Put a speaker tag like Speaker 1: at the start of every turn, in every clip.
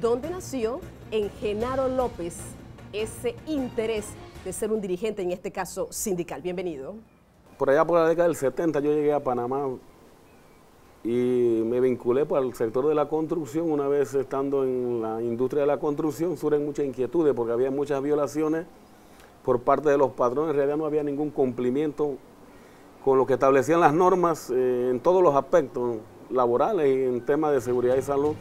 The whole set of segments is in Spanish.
Speaker 1: ¿Dónde nació en Genaro López ese interés de ser un dirigente, en este caso sindical? Bienvenido.
Speaker 2: Por allá por la década del 70 yo llegué a Panamá y me vinculé para el sector de la construcción. Una vez estando en la industria de la construcción surgen muchas inquietudes porque había muchas violaciones por parte de los patrones. En realidad no había ningún cumplimiento con lo que establecían las normas eh, en todos los aspectos laborales y en temas de seguridad y salud.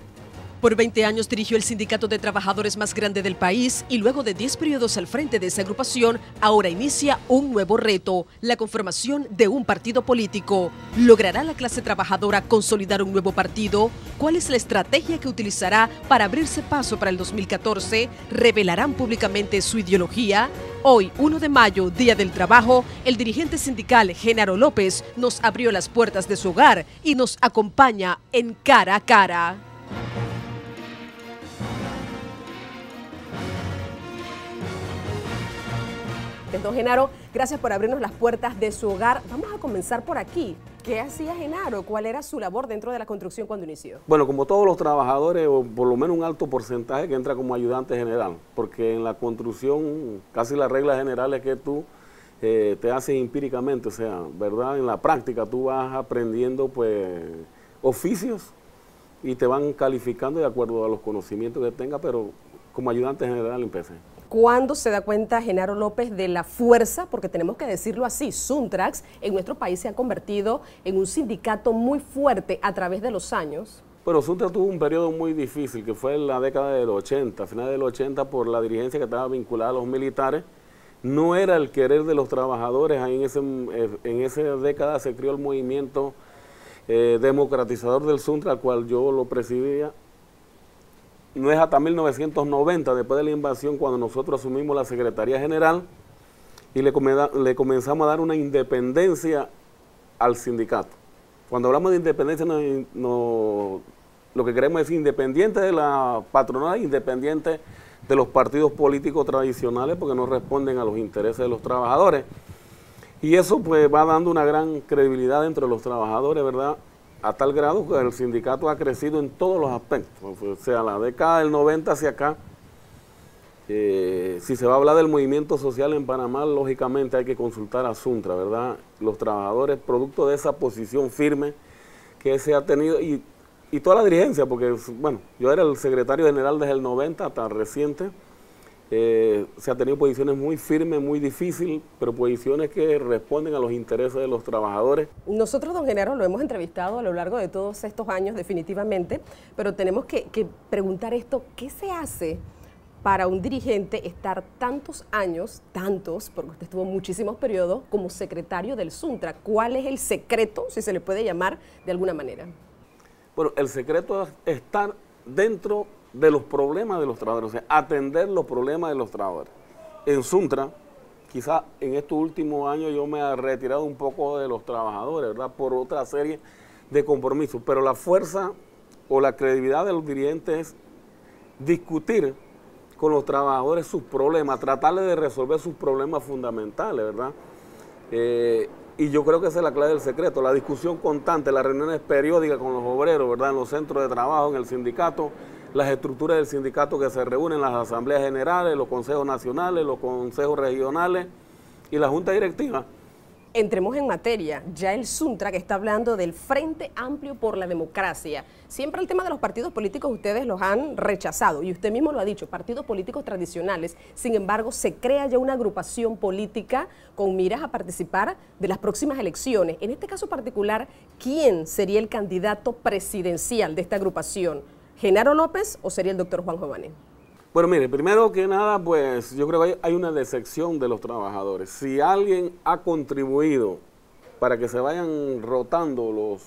Speaker 3: Por 20 años dirigió el sindicato de trabajadores más grande del país y luego de 10 periodos al frente de esa agrupación, ahora inicia un nuevo reto, la conformación de un partido político. ¿Logrará la clase trabajadora consolidar un nuevo partido? ¿Cuál es la estrategia que utilizará para abrirse paso para el 2014? ¿Revelarán públicamente su ideología? Hoy, 1 de mayo, Día del Trabajo, el dirigente sindical Genaro López nos abrió las puertas de su hogar y nos acompaña en cara a cara.
Speaker 1: Don Genaro, gracias por abrirnos las puertas de su hogar. Vamos a comenzar por aquí. ¿Qué hacía Genaro? ¿Cuál era su labor dentro de la construcción cuando inició?
Speaker 2: Bueno, como todos los trabajadores, o por lo menos un alto porcentaje que entra como ayudante general, porque en la construcción casi la regla general es que tú eh, te haces empíricamente, o sea, ¿verdad? En la práctica tú vas aprendiendo pues oficios y te van calificando de acuerdo a los conocimientos que tengas, pero como ayudante general empecé.
Speaker 1: ¿Cuándo se da cuenta Genaro López de la fuerza, porque tenemos que decirlo así, Suntrax en nuestro país se ha convertido en un sindicato muy fuerte a través de los años?
Speaker 2: Bueno, Suntrax tuvo un periodo muy difícil, que fue en la década del 80, a finales del 80, por la dirigencia que estaba vinculada a los militares. No era el querer de los trabajadores, en, ese, en esa década se creó el movimiento eh, democratizador del Suntrax, al cual yo lo presidía, no es hasta 1990, después de la invasión, cuando nosotros asumimos la Secretaría General y le, comenzamos a dar una independencia al sindicato. Cuando hablamos de independencia, lo que queremos es independiente de la patronal, independiente de los partidos políticos tradicionales, porque no responden a los intereses de los trabajadores. Y eso pues va dando una gran credibilidad entre los trabajadores, ¿verdad? A tal grado que el sindicato ha crecido en todos los aspectos. O sea, la década del 90 hacia acá, eh, si se va a hablar del movimiento social en Panamá, lógicamente hay que consultar a Suntra, ¿verdad? Los trabajadores, producto de esa posición firme que se ha tenido, y, y toda la dirigencia, porque, bueno, yo era el secretario general desde el 90 hasta reciente, eh, se ha tenido posiciones muy firmes, muy difíciles, pero posiciones que responden a los intereses de los trabajadores.
Speaker 1: Nosotros, don Genaro, lo hemos entrevistado a lo largo de todos estos años, definitivamente, pero tenemos que, que preguntar esto, ¿qué se hace para un dirigente estar tantos años, tantos, porque usted estuvo muchísimos periodos, como secretario del Suntra? ¿Cuál es el secreto, si se le puede llamar de alguna manera?
Speaker 2: Bueno, el secreto es estar dentro de los problemas de los trabajadores, o sea, atender los problemas de los trabajadores. En Suntra, quizá en estos últimos años yo me he retirado un poco de los trabajadores, ¿verdad? Por otra serie de compromisos, pero la fuerza o la credibilidad de los dirigentes es discutir con los trabajadores sus problemas, tratarles de resolver sus problemas fundamentales, ¿verdad? Eh, y yo creo que esa es la clave del secreto, la discusión constante, las reuniones periódicas con los obreros, ¿verdad? En los centros de trabajo, en el sindicato, las estructuras del sindicato que se reúnen, las asambleas generales, los consejos nacionales, los consejos regionales y la junta directiva.
Speaker 1: Entremos en materia. Ya el Suntra que está hablando del Frente Amplio por la Democracia. Siempre el tema de los partidos políticos ustedes los han rechazado y usted mismo lo ha dicho, partidos políticos tradicionales. Sin embargo, se crea ya una agrupación política con miras a participar de las próximas elecciones. En este caso particular, ¿quién sería el candidato presidencial de esta agrupación? Genaro López o sería el doctor Juan Giovanni?
Speaker 2: Bueno, mire, primero que nada, pues yo creo que hay una decepción de los trabajadores. Si alguien ha contribuido para que se vayan rotando los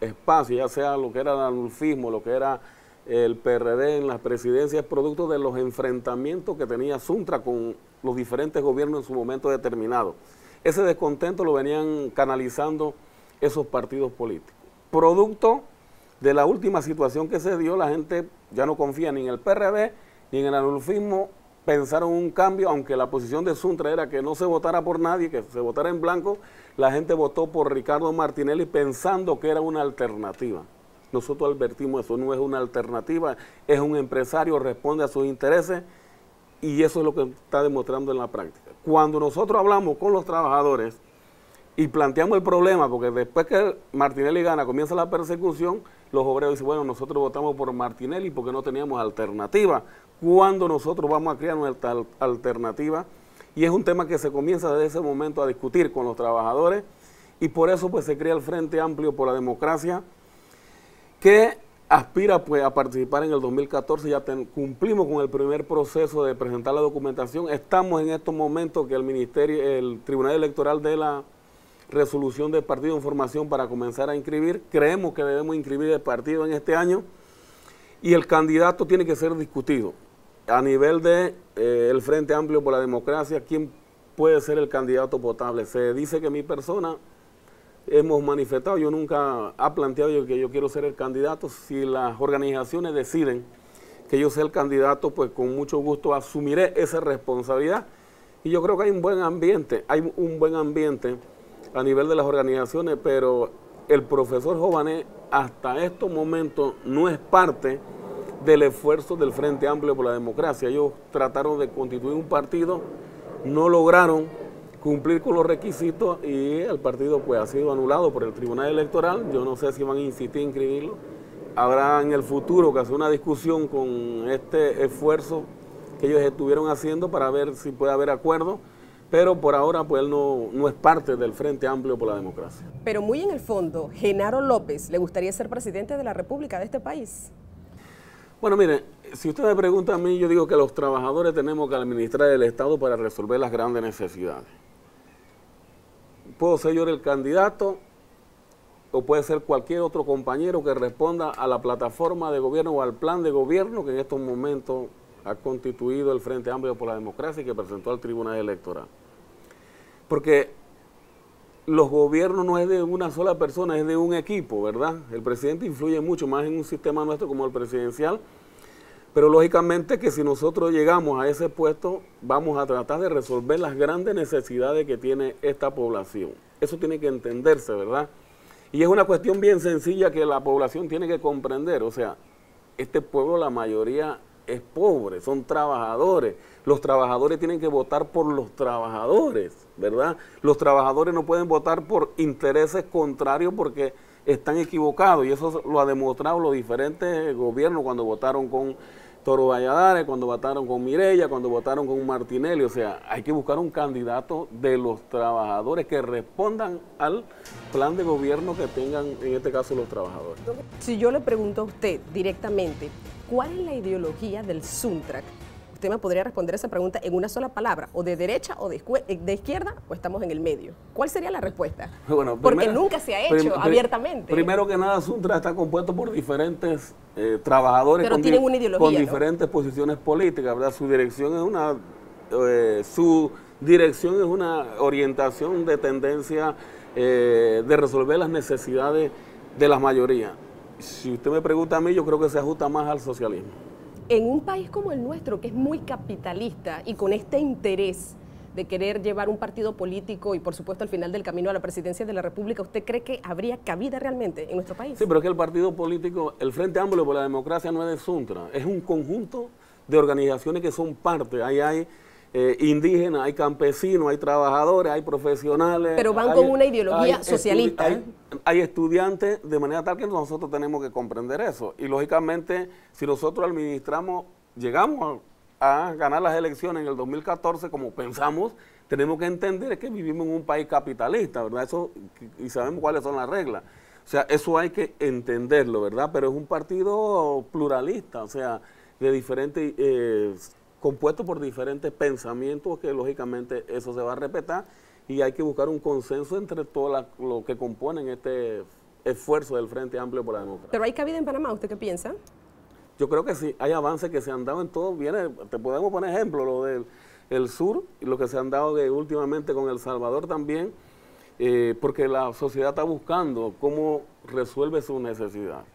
Speaker 2: espacios, ya sea lo que era el anulfismo, lo que era el PRD en las presidencias, producto de los enfrentamientos que tenía Suntra con los diferentes gobiernos en su momento determinado. Ese descontento lo venían canalizando esos partidos políticos. Producto de la última situación que se dio, la gente ya no confía ni en el PRD ni en el anulfismo. Pensaron un cambio, aunque la posición de Suntra era que no se votara por nadie, que se votara en blanco, la gente votó por Ricardo Martinelli pensando que era una alternativa. nosotros advertimos eso, no es una alternativa, es un empresario, responde a sus intereses y eso es lo que está demostrando en la práctica. Cuando nosotros hablamos con los trabajadores y planteamos el problema, porque después que Martinelli gana, comienza la persecución, los obreros dicen, bueno, nosotros votamos por Martinelli porque no teníamos alternativa. ¿Cuándo nosotros vamos a crear nuestra alternativa? Y es un tema que se comienza desde ese momento a discutir con los trabajadores y por eso pues se crea el Frente Amplio por la Democracia que aspira pues a participar en el 2014, ya cumplimos con el primer proceso de presentar la documentación, estamos en estos momentos que el Ministerio, el Tribunal Electoral de la resolución del partido en formación para comenzar a inscribir, creemos que debemos inscribir el partido en este año y el candidato tiene que ser discutido a nivel de eh, Frente Amplio por la Democracia, quién puede ser el candidato potable. Se dice que mi persona hemos manifestado, yo nunca ha planteado que yo quiero ser el candidato. Si las organizaciones deciden que yo sea el candidato, pues con mucho gusto asumiré esa responsabilidad. Y yo creo que hay un buen ambiente, hay un buen ambiente a nivel de las organizaciones, pero el profesor Jované hasta estos momentos no es parte del esfuerzo del Frente Amplio por la Democracia. Ellos trataron de constituir un partido, no lograron cumplir con los requisitos y el partido pues ha sido anulado por el Tribunal Electoral. Yo no sé si van a insistir en inscribirlo. Habrá en el futuro que hacer una discusión con este esfuerzo que ellos estuvieron haciendo para ver si puede haber acuerdo, pero por ahora pues él no, no es parte del Frente Amplio por la Democracia.
Speaker 1: Pero muy en el fondo, Genaro López, ¿le gustaría ser presidente de la República de este país?
Speaker 2: Bueno, mire, si usted me pregunta a mí, yo digo que los trabajadores tenemos que administrar el Estado para resolver las grandes necesidades puedo ser yo el candidato o puede ser cualquier otro compañero que responda a la plataforma de gobierno o al plan de gobierno que en estos momentos ha constituido el Frente Amplio por la Democracia y que presentó al Tribunal Electoral. Porque los gobiernos no es de una sola persona, es de un equipo, ¿verdad? El presidente influye mucho más en un sistema nuestro como el presidencial, pero lógicamente que si nosotros llegamos a ese puesto, vamos a tratar de resolver las grandes necesidades que tiene esta población. Eso tiene que entenderse, ¿verdad? Y es una cuestión bien sencilla que la población tiene que comprender. O sea, este pueblo, la mayoría es pobre, son trabajadores. Los trabajadores tienen que votar por los trabajadores, ¿verdad? Los trabajadores no pueden votar por intereses contrarios porque están equivocados y eso lo ha demostrado los diferentes gobiernos cuando votaron con Toro Valladares, cuando votaron con Mirella, cuando votaron con Martinelli. O sea, hay que buscar un candidato de los trabajadores que respondan al plan de gobierno que tengan, en este caso, los trabajadores.
Speaker 1: Si yo le pregunto a usted directamente, ¿cuál es la ideología del Suntrack? Usted me podría responder esa pregunta en una sola palabra, o de derecha o de, izquierda, o estamos en el medio. ¿Cuál sería la respuesta? Bueno, Porque nunca se ha hecho abiertamente.
Speaker 2: Primero que nada, Suntra está compuesto por diferentes eh, trabajadores
Speaker 1: con,
Speaker 2: diferentes posiciones políticas, ¿verdad? Su dirección es una eh, su dirección es una orientación de tendencia eh, de resolver las necesidades de las mayorías. Si usted me pregunta a mí, yo creo que se ajusta más al socialismo
Speaker 1: en un país como el nuestro, que es muy capitalista y con este interés de querer llevar un partido político y por supuesto al final del camino a la presidencia de la República, ¿usted cree que habría cabida realmente en nuestro país?
Speaker 2: Sí, pero es que el partido político, el Frente Amplio por la Democracia no es de Suntra, es un conjunto de organizaciones que son parte. Ahí hay eh, indígenas, hay campesinos, hay trabajadores, hay profesionales.
Speaker 1: Pero van con una ideología socialista.
Speaker 2: Hay, estudiantes, de manera tal que nosotros tenemos que comprender eso. Y lógicamente, si nosotros administramos, llegamos a, ganar las elecciones en el 2014 como pensamos, tenemos que entender que vivimos en un país capitalista, ¿verdad? Eso, y sabemos cuáles son las reglas. O sea, eso hay que entenderlo, ¿verdad? Pero es un partido pluralista, o sea, de diferentes eh, compuesto por diferentes pensamientos que lógicamente eso se va a respetar y hay que buscar un consenso entre todos los que componen este esfuerzo del Frente Amplio por la Democracia.
Speaker 1: Pero hay cabida en Panamá, ¿usted qué piensa?
Speaker 2: Yo creo que sí, hay avances que se han dado en todo. Viene, te podemos poner ejemplo, lo del el sur y lo que se han dado últimamente con El Salvador también, eh, porque la sociedad está buscando cómo resuelve sus necesidades.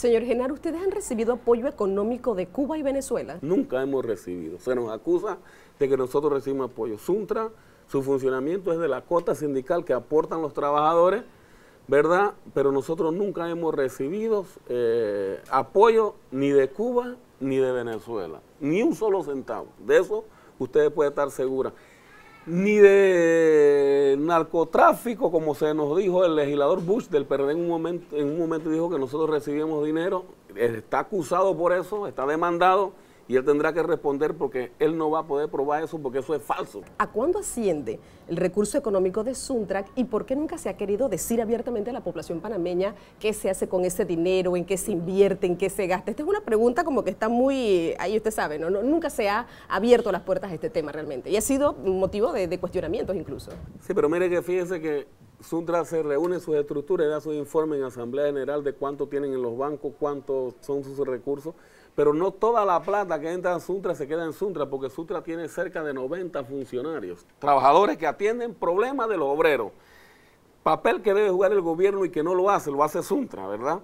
Speaker 1: Señor Genaro, ¿ustedes han recibido apoyo económico de Cuba y Venezuela?
Speaker 2: Nunca hemos recibido. Se nos acusa de que nosotros recibimos apoyo. Suntra, su funcionamiento es de la cota sindical que aportan los trabajadores ¿verdad? Pero nosotros nunca hemos recibido eh, apoyo ni de Cuba ni de Venezuela, ni un solo centavo. De eso ustedes pueden estar seguras. Ni de narcotráfico, como se nos dijo el legislador Bush del PRD en un momento, en un momento dijo que nosotros recibimos dinero, está acusado por eso, está demandado y él tendrá que responder porque él no va a poder probar eso porque eso es falso.
Speaker 1: ¿A cuándo asciende el recurso económico de Suntrack y por qué nunca se ha querido decir abiertamente a la población panameña qué se hace con ese dinero, en qué se invierte, en qué se gasta? Esta es una pregunta como que está muy, ahí usted sabe, ¿no? nunca se ha abierto las puertas a este tema realmente y ha sido motivo de, cuestionamientos incluso.
Speaker 2: Sí, pero mire que fíjese que Suntra se reúne sus estructuras y da su informe en Asamblea General de cuánto tienen en los bancos, cuántos son sus recursos pero no toda la plata que entra en Suntra se queda en Suntra, porque Suntra tiene cerca de 90 funcionarios, trabajadores que atienden problemas de los obreros. Papel que debe jugar el gobierno y que no lo hace, lo hace Suntra, ¿verdad?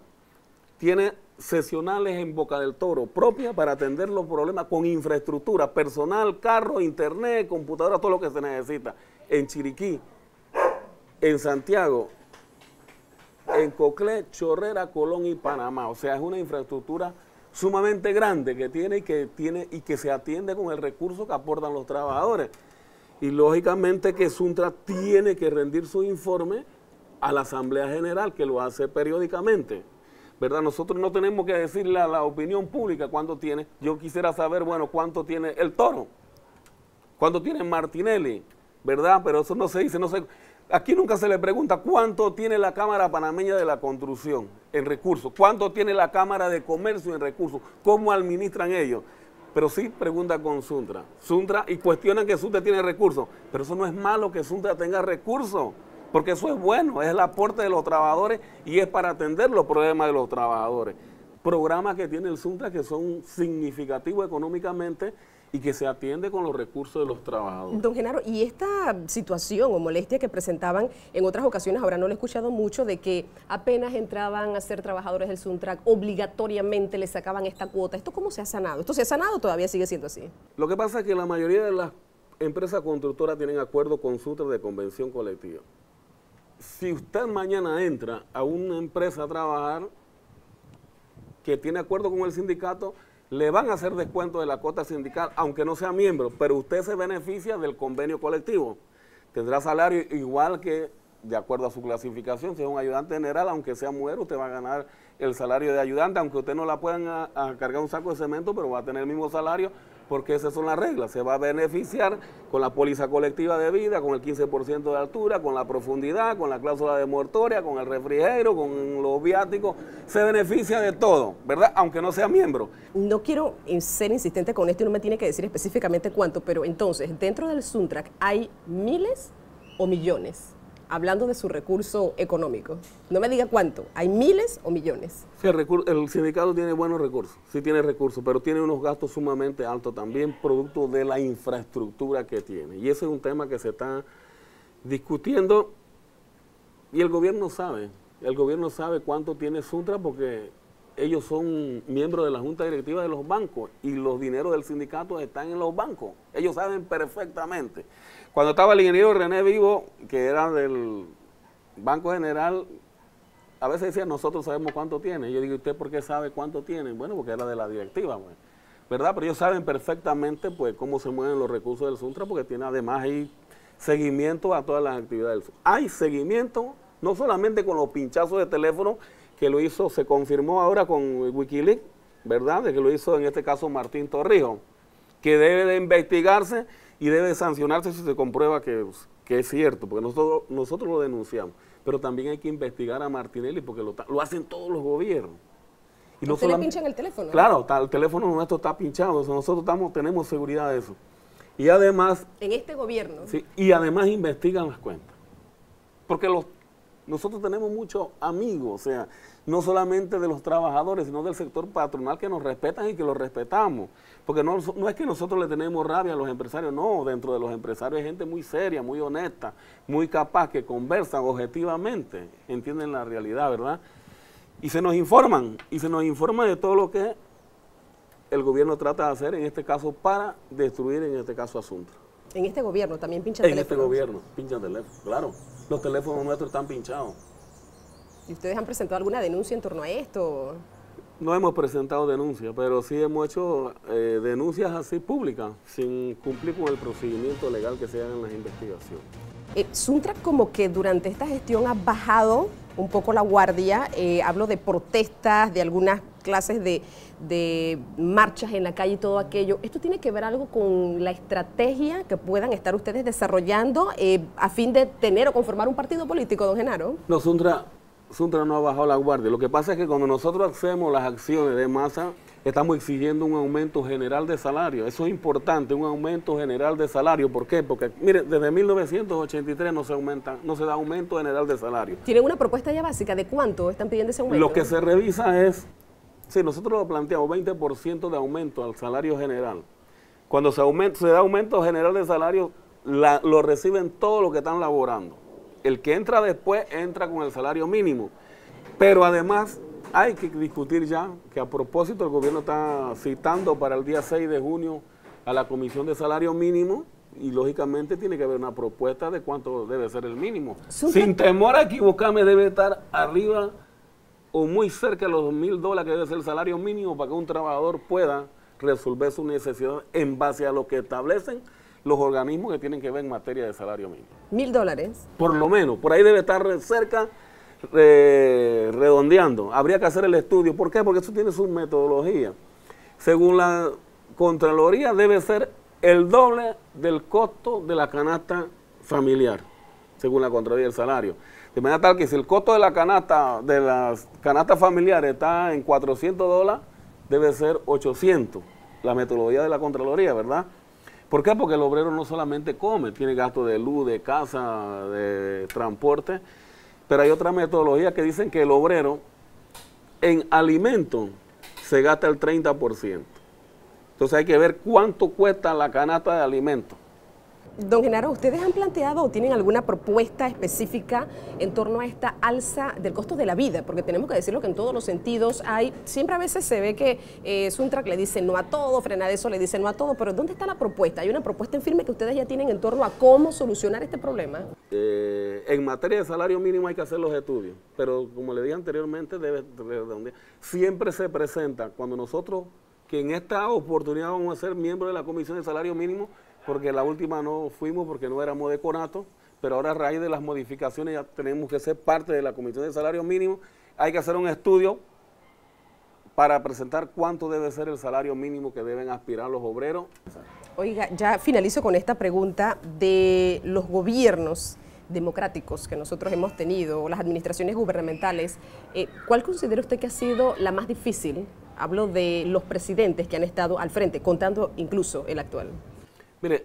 Speaker 2: Tiene sesionales en Boca del Toro, propia para atender los problemas con infraestructura, personal, carro, internet, computadora, todo lo que se necesita. En Chiriquí, en Santiago, en Coclé, Chorrera, Colón y Panamá. O sea, es una infraestructura sumamente grande que tiene y que tiene y que se atiende con el recurso que aportan los trabajadores. Y lógicamente que Suntra tiene que rendir su informe a la Asamblea General, que lo hace periódicamente. ¿Verdad? Nosotros no tenemos que decirle a la opinión pública cuánto tiene. Yo quisiera saber, bueno, cuánto tiene el toro, cuánto tiene Martinelli, ¿verdad? Pero eso no se dice, no se... Aquí nunca se le pregunta cuánto tiene la Cámara Panameña de la Construcción en recursos, cuánto tiene la Cámara de Comercio en recursos, cómo administran ellos. Pero sí pregunta con Suntra. Suntra y cuestionan que Suntra tiene recursos, pero eso no es malo que Suntra tenga recursos, porque eso es bueno, es el aporte de los trabajadores y es para atender los problemas de los trabajadores. Programas que tiene el Suntra que son significativos económicamente y que se atiende con los recursos de los trabajadores.
Speaker 1: Don Genaro, y esta situación o molestia que presentaban en otras ocasiones, ahora no lo he escuchado mucho, de que apenas entraban a ser trabajadores del Suntrack, obligatoriamente le sacaban esta cuota. ¿Esto cómo se ha sanado? ¿Esto se ha sanado o todavía sigue siendo así?
Speaker 2: Lo que pasa es que la mayoría de las empresas constructoras tienen acuerdo con Suntrack de convención colectiva. Si usted mañana entra a una empresa a trabajar que tiene acuerdo con el sindicato, le van a hacer descuento de la cuota sindical, aunque no sea miembro, pero usted se beneficia del convenio colectivo. Tendrá salario igual que, de acuerdo a su clasificación, si es un ayudante general, aunque sea mujer, usted va a ganar el salario de ayudante, aunque usted no la puedan cargar un saco de cemento, pero va a tener el mismo salario porque esas son las reglas. Se va a beneficiar con la póliza colectiva de vida, con el 15% de altura, con la profundidad, con la cláusula de mortoria, con el refrigerio, con los viáticos. Se beneficia de todo, ¿verdad? Aunque no sea miembro.
Speaker 1: No quiero ser insistente con esto y no me tiene que decir específicamente cuánto, pero entonces, dentro del Suntrack hay miles o millones hablando de su recurso económico. No me diga cuánto, ¿hay miles o millones?
Speaker 2: Sí, el, sindicato tiene buenos recursos, sí tiene recursos, pero tiene unos gastos sumamente altos también, producto de la infraestructura que tiene. Y ese es un tema que se está discutiendo y el gobierno sabe, el gobierno sabe cuánto tiene Suntra porque ellos son miembros de la junta directiva de los bancos y los dineros del sindicato están en los bancos. Ellos saben perfectamente. Cuando estaba el ingeniero René Vivo, que era del Banco General, a veces decía, nosotros sabemos cuánto tiene. Yo digo, ¿usted por qué sabe cuánto tiene? Bueno, porque era de la directiva, pues. ¿verdad? Pero ellos saben perfectamente pues cómo se mueven los recursos del Suntra, porque tiene además ahí seguimiento a todas las actividades del Suntra. Hay seguimiento, no solamente con los pinchazos de teléfono, que lo hizo, se confirmó ahora con Wikileaks, ¿verdad? De que lo hizo en este caso Martín Torrijos, que debe de investigarse y debe sancionarse si se comprueba que, es cierto, porque nosotros, nosotros lo denunciamos. Pero también hay que investigar a Martinelli porque lo, lo hacen todos los gobiernos.
Speaker 1: Y no le pinchan el teléfono?
Speaker 2: Claro, el teléfono nuestro está pinchado, nosotros estamos, tenemos seguridad de eso. Y además...
Speaker 1: En este gobierno.
Speaker 2: Sí, y además investigan las cuentas. Porque los, nosotros tenemos muchos amigos, o sea, no solamente de los trabajadores, sino del sector patronal que nos respetan y que los respetamos. Porque no, no, es que nosotros le tenemos rabia a los empresarios, no, dentro de los empresarios hay gente muy seria, muy honesta, muy capaz, que conversan objetivamente, entienden la realidad, ¿verdad? Y se nos informan, y se nos informa de todo lo que el gobierno trata de hacer, en este caso, para destruir, en este caso, asuntos.
Speaker 1: En este gobierno también pinchan
Speaker 2: teléfonos. En este gobierno, pinchan teléfonos, claro. Los teléfonos nuestros están pinchados.
Speaker 1: ¿Y ustedes han presentado alguna denuncia en torno a esto?
Speaker 2: No hemos presentado denuncias, pero sí hemos hecho eh, denuncias así públicas, sin cumplir con el procedimiento legal que se hagan las investigaciones.
Speaker 1: Eh, Suntra como que durante esta gestión ha bajado un poco la guardia, eh, hablo de protestas, de algunas clases de, de, marchas en la calle y todo aquello. ¿Esto tiene que ver algo con la estrategia que puedan estar ustedes desarrollando eh, a fin de tener o conformar un partido político, don Genaro?
Speaker 2: No, Suntra, Suntra no ha bajado la guardia. Lo que pasa es que cuando nosotros hacemos las acciones de masa, estamos exigiendo un aumento general de salario. Eso es importante, un aumento general de salario. ¿Por qué? Porque, mire, desde 1983 no se aumenta, no se da aumento general de salario.
Speaker 1: ¿Tienen una propuesta ya básica de cuánto están pidiendo ese aumento?
Speaker 2: Lo que se revisa es, si nosotros lo planteamos, 20% de aumento al salario general. Cuando se, aumenta, se da aumento general de salario, la, lo reciben todos los que están laborando. El que entra después entra con el salario mínimo. Pero además hay que discutir ya que a propósito el gobierno está citando para el día 6 de junio a la Comisión de Salario Mínimo y lógicamente tiene que haber una propuesta de cuánto debe ser el mínimo. Sin temor a equivocarme debe estar arriba o muy cerca de los mil dólares que debe ser el salario mínimo para que un trabajador pueda resolver su necesidad en base a lo que establecen los organismos que tienen que ver en materia de salario mínimo.
Speaker 1: Mil dólares.
Speaker 2: Por lo menos, por ahí debe estar cerca eh, redondeando. Habría que hacer el estudio. ¿Por qué? Porque eso tiene su metodología. Según la Contraloría, debe ser el doble del costo de la canasta familiar, según la Contraloría del Salario. De manera tal que si el costo de la canasta, de las canastas familiares está en 400 dólares, debe ser 800, la metodología de la Contraloría, ¿verdad? ¿Por qué? Porque el obrero no solamente come, tiene gasto de luz, de casa, de transporte, pero hay otra metodología que dicen que el obrero en alimento se gasta el 30%. Entonces hay que ver cuánto cuesta la canasta de alimentos.
Speaker 1: Don Genaro, ¿ustedes han planteado o tienen alguna propuesta específica en torno a esta alza del costo de la vida? Porque tenemos que decirlo que en todos los sentidos hay, siempre a veces se ve que eh, Suntrack le dice no a todo, Frena de eso le dice no a todo, pero ¿dónde está la propuesta? ¿Hay una propuesta en firme que ustedes ya tienen en torno a cómo solucionar este problema?
Speaker 2: Eh, en materia de salario mínimo hay que hacer los estudios, pero como le dije anteriormente, debe, siempre se presenta cuando nosotros, que en esta oportunidad vamos a ser miembros de la Comisión de Salario Mínimo, porque la última no fuimos porque no éramos de conato, pero ahora a raíz de las modificaciones ya tenemos que ser parte de la Comisión de Salario Mínimo. Hay que hacer un estudio para presentar cuánto debe ser el salario mínimo que deben aspirar los obreros.
Speaker 1: Oiga, ya finalizo con esta pregunta de los gobiernos democráticos que nosotros hemos tenido, las administraciones gubernamentales, eh, ¿cuál considera usted que ha sido la más difícil? Hablo de los presidentes que han estado al frente, contando incluso el actual.
Speaker 2: Mire,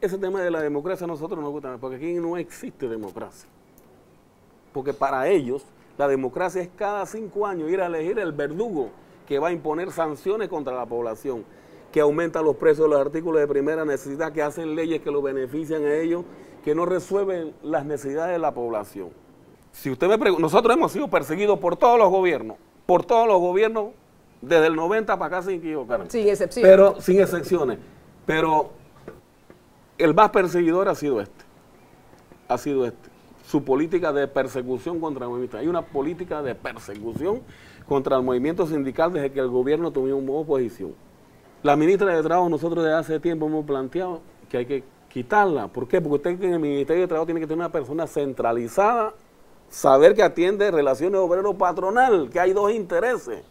Speaker 2: ese tema de la democracia a nosotros nos gusta, porque aquí no existe democracia. Porque para ellos la democracia es cada cinco años ir a elegir el verdugo que va a imponer sanciones contra la población, que aumenta los precios de los artículos de primera necesidad, que hacen leyes que lo benefician a ellos, que no resuelven las necesidades de la población. Si usted me pregunta, nosotros hemos sido perseguidos por todos los gobiernos, por todos los gobiernos, desde el 90 para acá sin equivocarme.
Speaker 1: Sin excepciones.
Speaker 2: Pero sin excepciones. Pero el más perseguidor ha sido este. Ha sido este. Su política de persecución contra el movimiento. Hay una política de persecución contra el movimiento sindical desde que el gobierno tomó oposición. La ministra de Trabajo, nosotros desde hace tiempo hemos planteado que hay que quitarla. ¿Por qué? Porque usted en el Ministerio de Trabajo tiene que tener una persona centralizada, saber que atiende relaciones obrero-patronal, que hay dos intereses.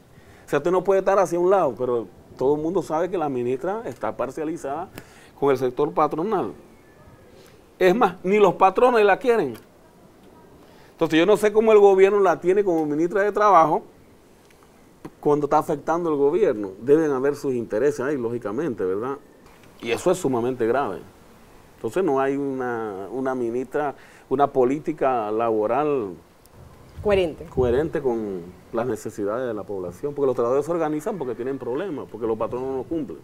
Speaker 2: O sea, usted no puede estar hacia un lado, pero todo el mundo sabe que la ministra está parcializada con el sector patronal. Es más, ni los patrones la quieren. Entonces yo no sé cómo el gobierno la tiene como ministra de Trabajo cuando está afectando el gobierno. Deben haber sus intereses ahí, lógicamente, ¿verdad? Y eso es sumamente grave. Entonces no hay una, una ministra, una política laboral
Speaker 1: Coherente.
Speaker 2: Coherente con las necesidades de la población, porque los trabajadores se organizan porque tienen problemas, porque los patronos no cumplen.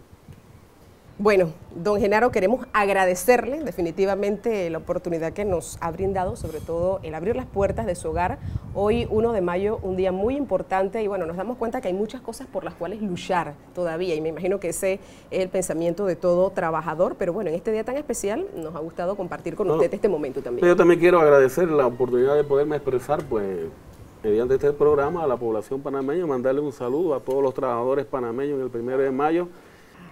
Speaker 1: Bueno, don Genaro, queremos agradecerle definitivamente la oportunidad que nos ha brindado, sobre todo el abrir las puertas de su hogar. Hoy, 1 de mayo, un día muy importante y bueno, nos damos cuenta que hay muchas cosas por las cuales luchar todavía y me imagino que ese es el pensamiento de todo trabajador, pero bueno, en este día tan especial nos ha gustado compartir con usted este momento también.
Speaker 2: Yo también quiero agradecer la oportunidad de poderme expresar, pues, mediante este programa a la población panameña, mandarle un saludo a todos los trabajadores panameños en el primero de mayo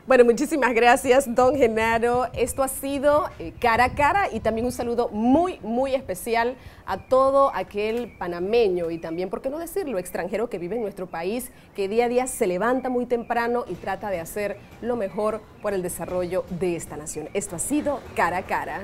Speaker 1: bueno, muchísimas gracias, don Genaro. Esto ha sido eh, cara a cara y también un saludo muy, muy especial a todo aquel panameño y también, ¿por qué no decirlo?, extranjero que vive en nuestro país, que día a día se levanta muy temprano y trata de hacer lo mejor por el desarrollo de esta nación. Esto ha sido cara a cara.